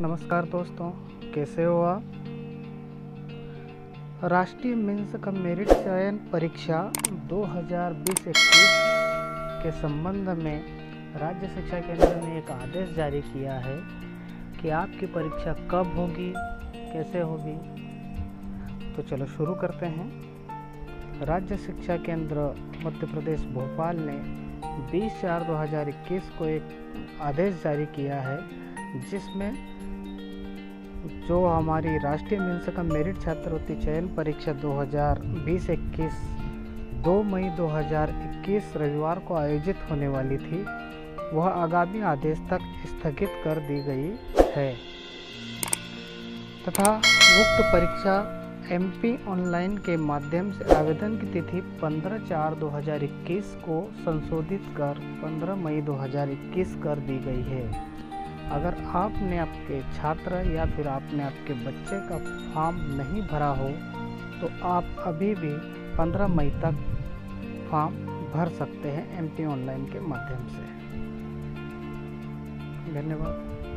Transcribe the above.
नमस्कार दोस्तों, कैसे हो आप? राष्ट्रीय मिन्स का मेरिट चयन परीक्षा 2020-21 के संबंध में राज्य शिक्षा केंद्र ने एक आदेश जारी किया है कि आपकी परीक्षा कब होगी, कैसे होगी? तो चलो शुरू करते हैं। राज्य शिक्षा केंद्र मध्य प्रदेश भोपाल ने 20 चार 2021 को एक आदेश जारी किया है, जिसमें जो हमारी राष्ट्रीय मिन्स का मेरिट छात्रवृत्ति चयन परीक्षा 2020-21 2 मई 2021 रविवार को आयोजित होने वाली थी, वह आगामी आदेश तक स्थगित कर दी गई है। तथा उक्त परीक्षा एमपी ऑनलाइन के माध्यम से आवेदन की तिथि 15 चार 2021 को संशोधित कर 15 मई 2021 कर दी गई है। अगर आपने आपके छात्र या फिर आपने आपके बच्चे का फॉर्म नहीं भरा हो तो आप अभी भी 15 मई तक फॉर्म भर सकते हैं एमटी ऑनलाइन के माध्यम से। धन्यवाद।